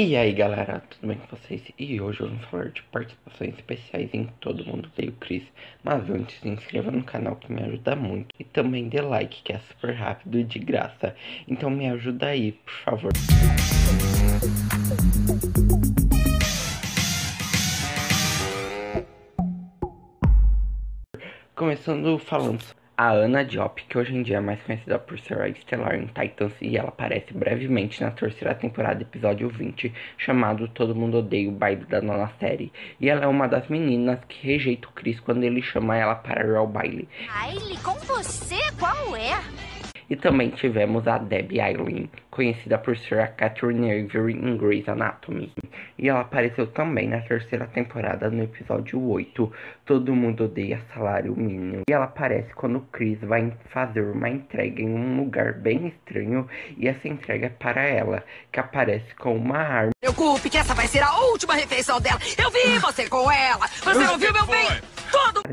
E aí galera, tudo bem com vocês? E hoje vamos falar de participações especiais em Todo Mundo Odeia o Chris Mas antes, se inscreva no canal que me ajuda muito E também dê like, que é super rápido e de graça Então me ajuda aí, por favor Começando falando a Ana Diop, que hoje em dia é mais conhecida por ser a Estelar em Titans, e ela aparece brevemente na terceira temporada, episódio 20, chamado Todo Mundo Odeia o Baile da nona série. E ela é uma das meninas que rejeita o Chris quando ele chama ela para ir ao baile. Baile com você? Qual é? E também tivemos a Debbie Eileen, conhecida por ser a Catherine Avery em Grey's Anatomy. E ela apareceu também na terceira temporada no episódio 8, Todo Mundo Odeia Salário Mínimo. E ela aparece quando Chris vai fazer uma entrega em um lugar bem estranho e essa entrega é para ela, que aparece com uma arma. Preocupe que essa vai ser a última refeição dela. Eu vi você com ela. Você não viu meu bem?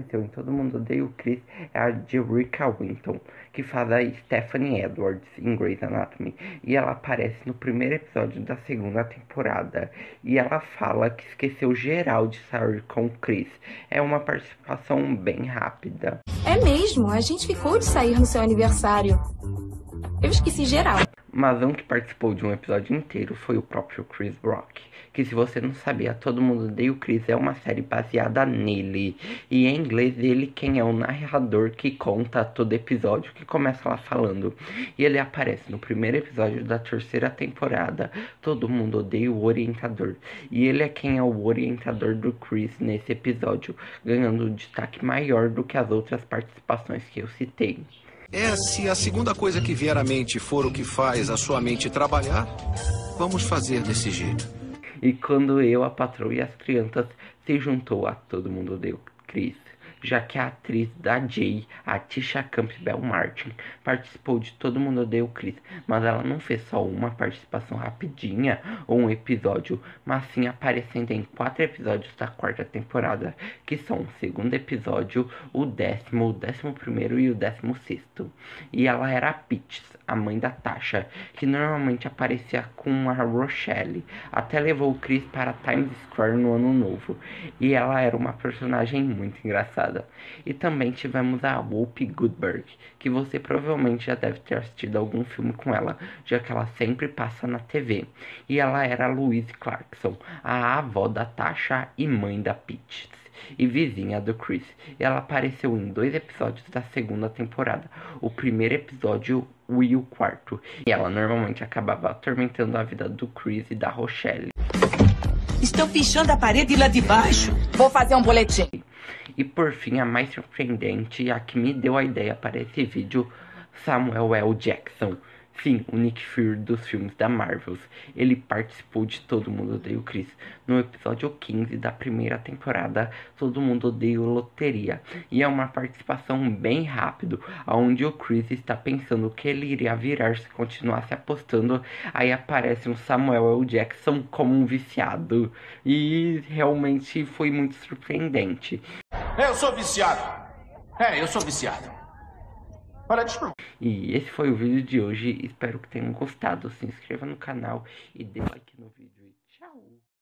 Apareceu em Todo Mundo Odeia o Chris é a Jerica Winton, que faz a Stephanie Edwards em Grey's Anatomy. E ela aparece no primeiro episódio da segunda temporada. E ela fala que esqueceu geral de sair com o Chris. É uma participação bem rápida. É mesmo, a gente ficou de sair no seu aniversário. Eu esqueci geral. Mas um que participou de um episódio inteiro foi o próprio Chris Rock. Que se você não sabia, todo mundo odeia o Chris é uma série baseada nele. E em inglês ele quem é o narrador que conta todo episódio, que começa lá falando. E ele aparece no primeiro episódio da terceira temporada. Todo mundo odeia o orientador. E ele é quem é o orientador do Chris nesse episódio, ganhando um destaque maior do que as outras participações que eu citei. É, se a segunda coisa que vier à mente for o que faz a sua mente trabalhar, vamos fazer desse jeito. E quando eu, a patroa e as crianças se juntou a todo mundo deu Chris, já que a atriz da Jay, a Tisha Campbell Martin, participou de Todo Mundo Odeia o Chris, mas ela não fez só uma participação rapidinha ou um episódio, mas sim aparecendo em quatro episódios da quarta temporada, que são o segundo episódio, o décimo, o décimo primeiro e o décimo sexto. E ela era a Peach, a mãe da Tasha, que normalmente aparecia com a Rochelle, até levou o Chris para Times Square no ano novo, e ela era uma personagem muito engraçada. E também tivemos a Whoopi Goldberg, que você provavelmente já deve ter assistido algum filme com ela, já que ela sempre passa na TV. E ela era Louise Clarkson, a avó da Tasha e mãe da Peach e vizinha do Chris. E ela apareceu em dois episódios da segunda temporada. O primeiro episódio e o quarto. E ela normalmente acabava atormentando a vida do Chris e da Rochelle. Estão pichando a parede lá de baixo. Vou fazer um boletim. E por fim, a mais surpreendente e a que me deu a ideia para esse vídeo, Samuel L. Jackson. Sim, o Nick Fury dos filmes da Marvel. Ele participou de Todo Mundo Odeia o Chris. No episódio 15 da primeira temporada, Todo Mundo Odeia o Loteria. E é uma participação bem rápido, onde o Chris está pensando que ele iria virar se continuasse apostando. Aí aparece um Samuel L. Jackson como um viciado. E realmente foi muito surpreendente. Eu sou viciado. É, eu sou viciado. Para de E esse foi o vídeo de hoje. Espero que tenham gostado. Se inscreva no canal e dê like no vídeo.